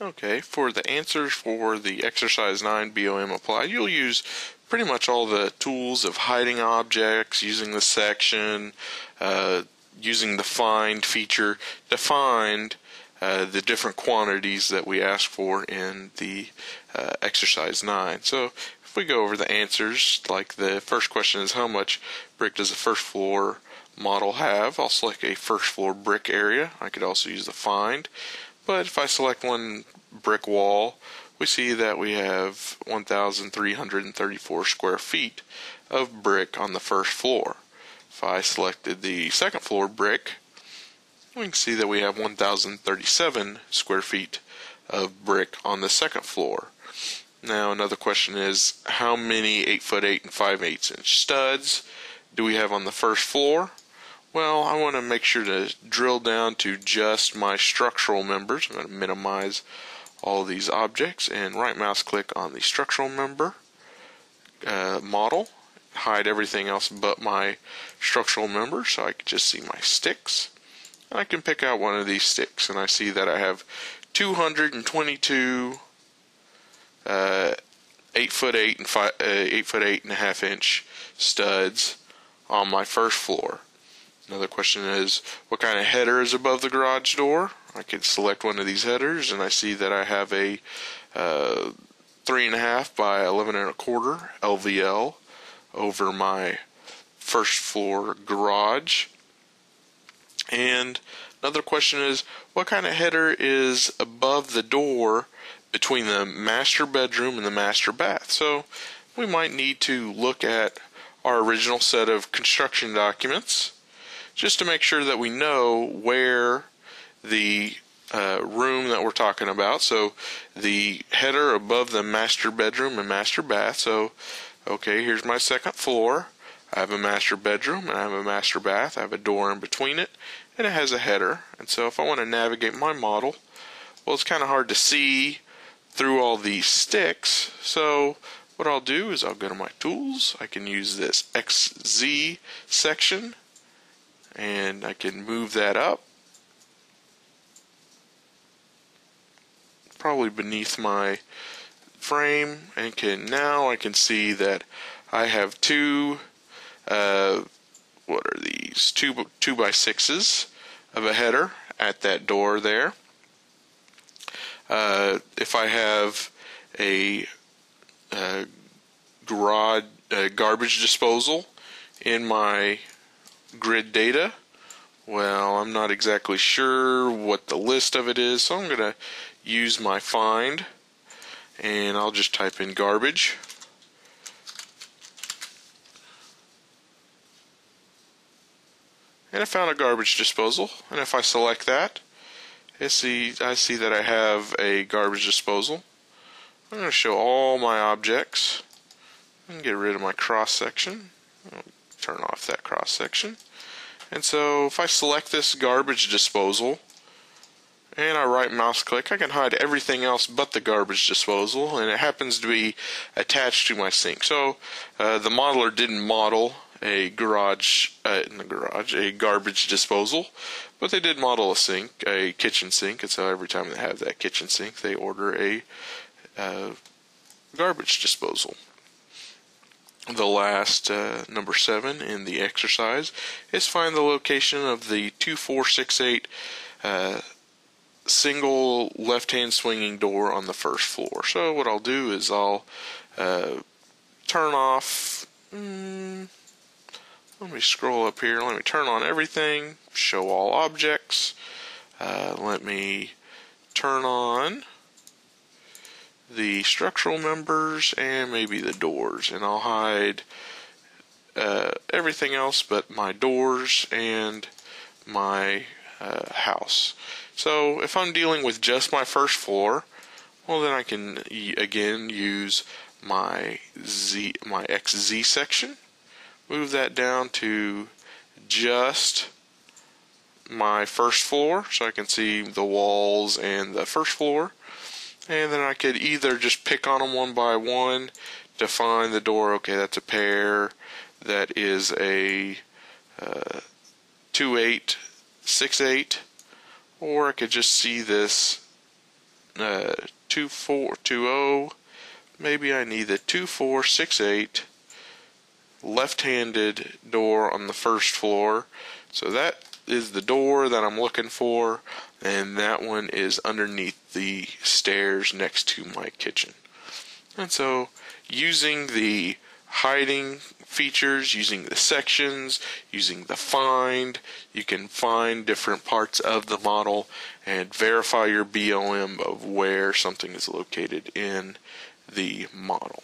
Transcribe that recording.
Okay, for the answers for the exercise 9 BOM applied, you'll use pretty much all the tools of hiding objects, using the section, uh, using the find feature to find uh, the different quantities that we ask for in the uh, exercise 9. So if we go over the answers, like the first question is how much brick does the first floor model have? I'll select a first floor brick area. I could also use the find. But if I select one brick wall, we see that we have 1,334 square feet of brick on the first floor. If I selected the second floor brick, we can see that we have 1,037 square feet of brick on the second floor. Now another question is how many 8 foot 8 and 5 8 inch studs do we have on the first floor? Well, I want to make sure to drill down to just my structural members. I'm going to minimize all these objects and right mouse click on the structural member uh, model. Hide everything else but my structural member so I can just see my sticks. I can pick out one of these sticks and I see that I have 222 uh, 8 foot 8 and five, uh, 8 foot 8 and a half inch studs on my first floor another question is what kind of header is above the garage door I can select one of these headers and I see that I have a uh, three and a half by eleven and a quarter LVL over my first floor garage. And another question is what kind of header is above the door between the master bedroom and the master bath? So we might need to look at our original set of construction documents just to make sure that we know where the uh, room that we're talking about. So the header above the master bedroom and master bath. So, okay, here's my second floor. I have a master bedroom and I have a master bath. I have a door in between it and it has a header. And so if I want to navigate my model, well, it's kind of hard to see through all these sticks. So what I'll do is I'll go to my tools. I can use this XZ section and I can move that up. Probably beneath my frame and can now I can see that I have two uh, what are these? Two two by sixes of a header at that door there. Uh, if I have a, a uh, garage a garbage disposal in my grid data well I'm not exactly sure what the list of it is so I'm gonna use my find and I'll just type in garbage. And I found a garbage disposal. And if I select that, I see, I see that I have a garbage disposal. I'm going to show all my objects and get rid of my cross section. Oh, turn off that cross section. And so if I select this garbage disposal, and I right mouse click, I can hide everything else but the garbage disposal, and it happens to be attached to my sink. So uh, the modeler didn't model a garage, uh, in the garage, a garbage disposal, but they did model a sink, a kitchen sink, and so every time they have that kitchen sink, they order a uh, garbage disposal. The last uh, number seven in the exercise is find the location of the 2468 uh, single left-hand swinging door on the first floor. So what I'll do is I'll uh, turn off. Mm, let me scroll up here. Let me turn on everything. Show all objects. Uh, let me turn on the structural members and maybe the doors, and I'll hide uh, everything else but my doors and my uh, house. So if I'm dealing with just my first floor, well then I can again use my Z my XZ section, move that down to just my first floor so I can see the walls and the first floor. And then I could either just pick on them one by one to find the door. Okay, that's a pair. That is a uh, 2 8, 6 8 or I could just see this uh, 2420. Maybe I need the 2468 left-handed door on the first floor. So that is the door that I'm looking for, and that one is underneath the stairs next to my kitchen. And so using the hiding features, using the sections, using the find, you can find different parts of the model and verify your BOM of where something is located in the model.